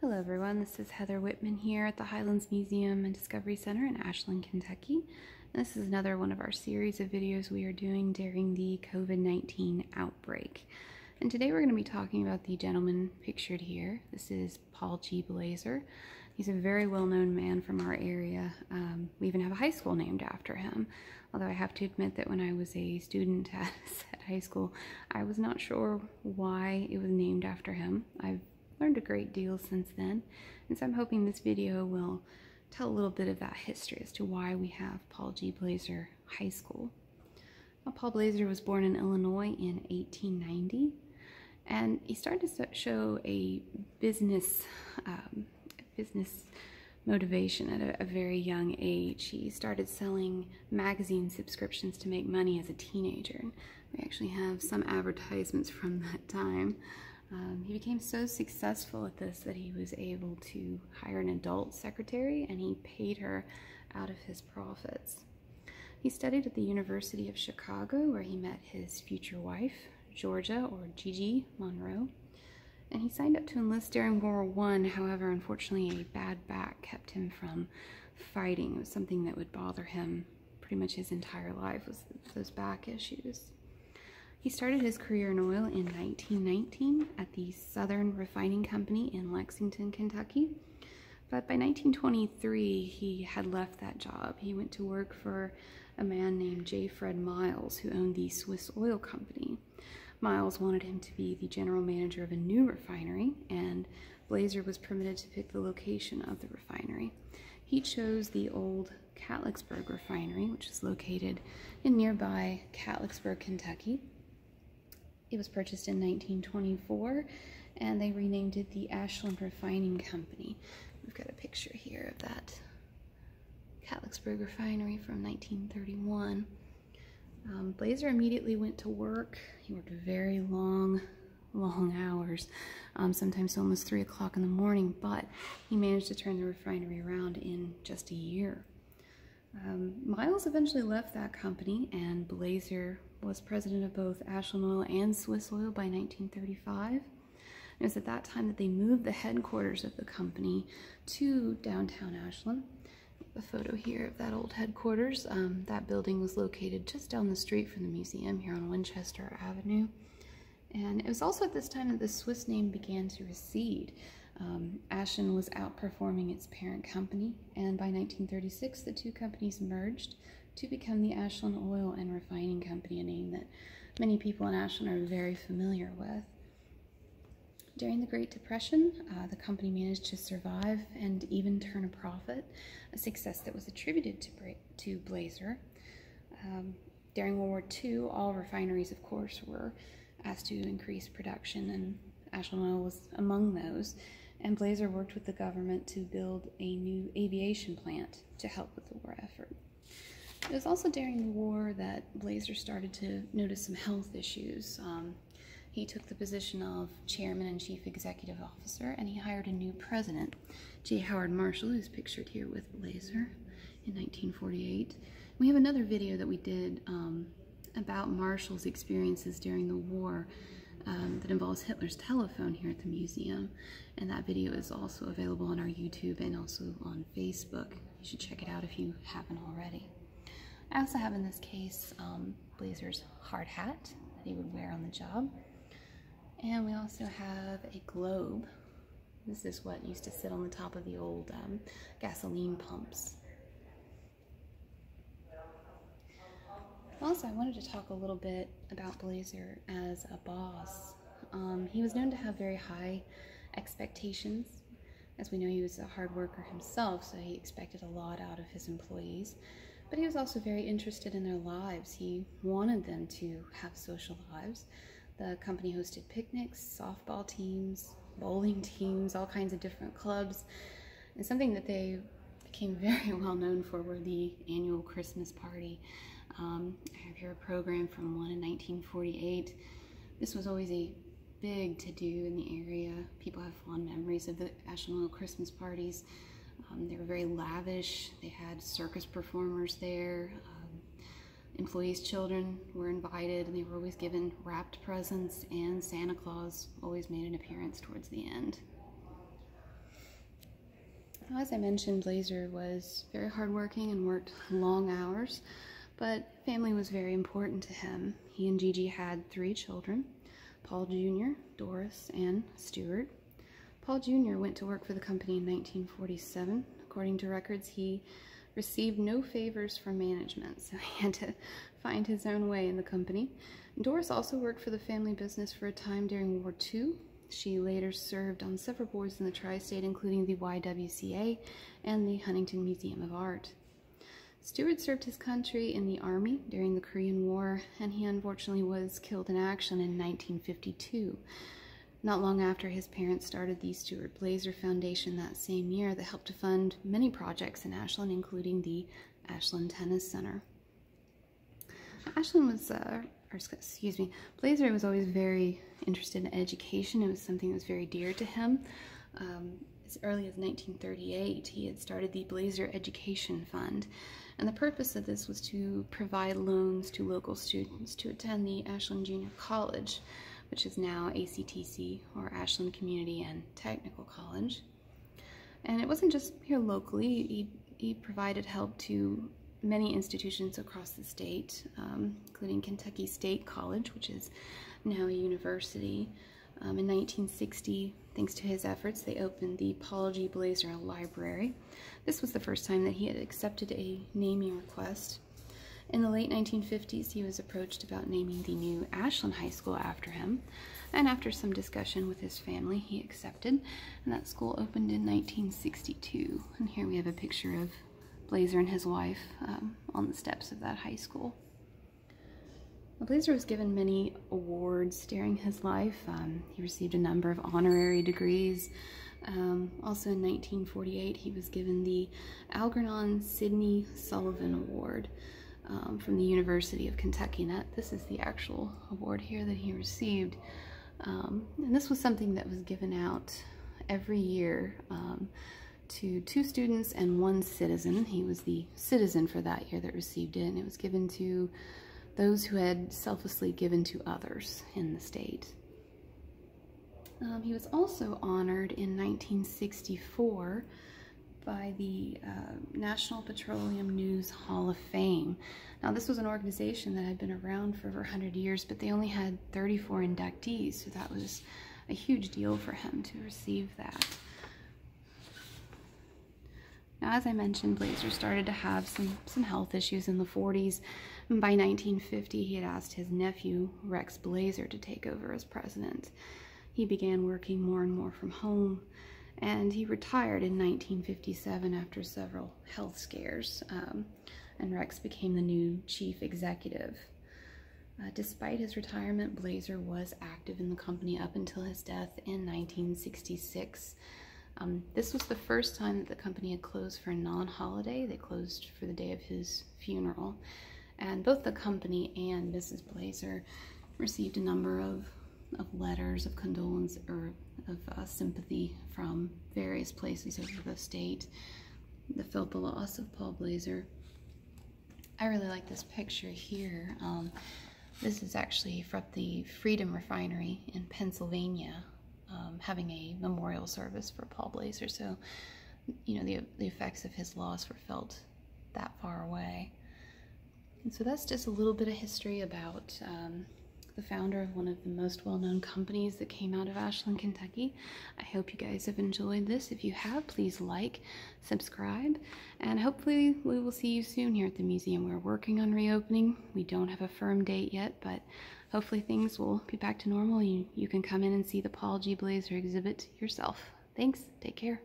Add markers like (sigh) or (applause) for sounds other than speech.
Hello everyone, this is Heather Whitman here at the Highlands Museum and Discovery Center in Ashland, Kentucky. This is another one of our series of videos we are doing during the COVID-19 outbreak. And today we're going to be talking about the gentleman pictured here. This is Paul G. Blazer. He's a very well-known man from our area. Um, we even have a high school named after him. Although I have to admit that when I was a student (laughs) at Set High School, I was not sure why it was named after him. I've learned a great deal since then, and so I'm hoping this video will tell a little bit of that history as to why we have Paul G. Blazer High School. Well, Paul Blazer was born in Illinois in 1890, and he started to show a business um, business motivation at a, a, very young age. He started selling magazine subscriptions to make money as a teenager. We actually have some advertisements from that time. Um, he became so successful at this that he was able to hire an adult secretary and he paid her out of his profits. He studied at the University of Chicago where he met his future wife, Georgia or Gigi Monroe and he signed up to enlist during World War One. However, unfortunately, a bad back kept him from fighting. It was something that would bother him pretty much his entire life was those back issues. He started his career in oil in 1919 at the Southern Refining Company in Lexington, Kentucky. But by 1923, he had left that job. He went to work for a man named J. Fred Miles, who owned the Swiss Oil Company. Miles wanted him to be the general manager of a new refinery, and Blazer was permitted to pick the location of the refinery. He chose the old Catlettsburg refinery, which is located in nearby Catlettsburg, Kentucky. It was purchased in 1924, and they renamed it the Ashland Refining Company. We've got a picture here of that Catlettsburg refinery from 1931. Um, Blazer immediately went to work. He worked very long, long hours, um, sometimes almost 3 o'clock in the morning, but he managed to turn the refinery around in just a year. Um, Miles eventually left that company, and Blazer was president of both Ashland Oil and Swiss Oil by 1935. It was at that time that they moved the headquarters of the company to downtown Ashland a photo here of that old headquarters. Um, that building was located just down the street from the museum here on Winchester Avenue. And it was also at this time that the Swiss name began to recede. Um, Ashland was outperforming its parent company, and by 1936, the two companies merged to become the Ashland Oil and Refining Company, many people in Ashland are very familiar with. During the Great Depression, uh, the company managed to survive and even turn a profit, a success that was attributed to, Bra to Blazer. Um, during World War II, all refineries, of course, were asked to increase production, and Ashland Oil was among those. And Blazer worked with the government to build a new aviation plant to help with the war effort. It was also during the war that Blazer started to notice some health issues. Um, he took the position of chairman and chief executive officer, and he hired a new president, J. Howard Marshall, who's pictured here with Blazer in 1948. We have another video that we did um, about Marshall's experiences during the war um, that involves Hitler's telephone here at the museum, and that video is also available on our YouTube and also on Facebook. You should check it out if you haven't already. I also have in this case um, Blazer's hard hat that he would wear on the job. And we also have a globe. This is what used to sit on the top of the old um, gasoline pumps. Also, I wanted to talk a little bit about Blazer as a boss. Um, he was known to have very high expectations. As we know, he was a hard worker himself, so he expected a lot out of his employees. But he was also very interested in their lives. He wanted them to have social lives. The company hosted picnics, softball teams, bowling teams, all kinds of different clubs. And something that they became (laughs) very well known for were the annual Christmas party. Um, I have here a program from one in 1948. This was always a big to do in the area. People have fond memories of the Ashland Christmas parties. Um, they were very lavish. They had circus performers there. Uh, employees' children were invited and they were always given wrapped presents, and Santa Claus always made an appearance towards the end. As I mentioned, Blazer was very hardworking and worked long hours, but family was very important to him. He and Gigi had three children, Paul Jr., Doris, and Stuart. Paul Jr. went to work for the company in 1947. According to records, he received no favors from management, so he had to find his own way in the company. Doris also worked for the family business for a time during World War II. She later served on several boards in the tri-state, including the YWCA and the Huntington Museum of Art. Stuart served his country in the Army during the Korean War, and he unfortunately was killed in action in 1952. Not long after his parents started the Stuart Blazer Foundation that same year that helped to fund many projects in Ashland, including the Ashland Tennis Center. Ashland was, uh, or excuse me, Blazer was always very interested in education. It was something that was very dear to him. Um, as early as 1938, he had started the Blazer Education Fund. And the purpose of this was to provide loans to local students to attend the Ashland Junior College, which is now ACTC, or Ashland Community and Technical College. And it wasn't just here locally, he, he provided help to many institutions across the state, um, including Kentucky State College, which is now a university. Um, in 1960, thanks to his efforts, they opened the Paul G. Blazer Library. This was the first time that he had accepted a naming request. In the late 1950s, he was approached about naming the new Ashland High School after him, and after some discussion with his family, he accepted, and that school opened in 1962. And here we have a picture of Blazer and his wife um, on the steps of that high school. Blazer was given many awards during his life. Um, he received a number of honorary degrees. Um, also in 1948, he was given the Algernon Sidney Sullivan Award um, from the University of Kentucky. That, this is the actual award here that he received. Um, and this was something that was given out every year um, to two students and one citizen. He was the citizen for that year that received it, and it was given to those who had selflessly given to others in the state. Um, he was also honored in 1964 by the uh, National Petroleum News Hall of Fame. Now, this was an organization that had been around for over 100 years, but they only had 34 inductees, so that was a huge deal for him to receive that. Now, as I mentioned, Blazer started to have some, some health issues in the 40s. And by 1950, he had asked his nephew, Rex Blazer, to take over as president. He began working more and more from home, and he retired in 1957 after several health scares, um, and Rex became the new chief executive. Uh, despite his retirement, Blazer was active in the company up until his death in 1966. Um, this was the first time that the company had closed for a non-holiday. They closed for the day of his funeral. And both the company and Mrs. Blazer received a number of, of letters of condolence or of uh, sympathy from various places over the state that felt the loss of Paul Blazer. I really like this picture here. Um, this is actually from the Freedom Refinery in Pennsylvania um, having a memorial service for Paul Blazer. So, you know, the, the effects of his loss were felt that far away. And so that's just a little bit of history about um, the founder of one of the most well-known companies that came out of Ashland, Kentucky. I hope you guys have enjoyed this. If you have, please like, subscribe, and hopefully we will see you soon here at the museum. We're working on reopening. We don't have a firm date yet, but hopefully things will be back to normal. You, you can come in and see the Paul G. Blazer exhibit yourself. Thanks. Take care.